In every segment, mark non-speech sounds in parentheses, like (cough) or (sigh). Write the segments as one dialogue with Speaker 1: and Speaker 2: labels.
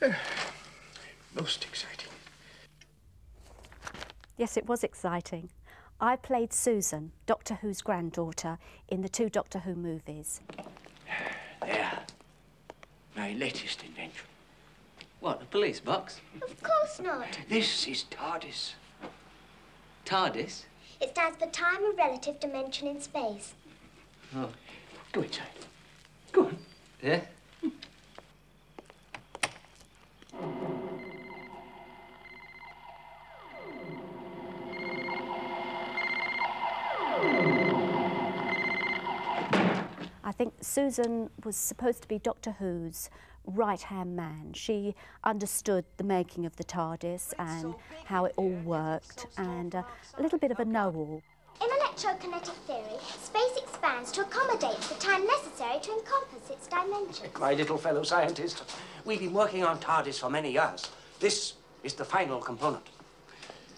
Speaker 1: (sighs) Most exciting.
Speaker 2: Yes, it was exciting. I played Susan, Doctor Who's granddaughter, in the two Doctor Who movies. (sighs)
Speaker 1: There. My latest invention.
Speaker 3: What, a police box?
Speaker 4: Of course not.
Speaker 1: This is TARDIS.
Speaker 3: TARDIS?
Speaker 4: It stands for Time and Relative Dimension in Space.
Speaker 3: Oh.
Speaker 1: Go inside. Go on.
Speaker 3: Yeah?
Speaker 2: I think Susan was supposed to be Doctor Who's right hand man. She understood the making of the TARDIS and how it all worked, and uh, a little bit of a know all.
Speaker 4: In electrokinetic theory, space expands to accommodate the time necessary to encompass its dimensions.
Speaker 1: My little fellow scientist, we've been working on TARDIS for many years. This is the final component.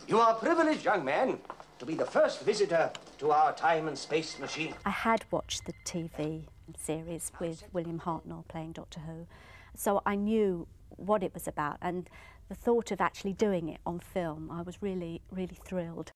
Speaker 1: You are privileged, young man, to be the first visitor to our time and space machine.
Speaker 2: I had watched the TV series with William Hartnell playing Doctor Who, so I knew what it was about, and the thought of actually doing it on film, I was really, really thrilled.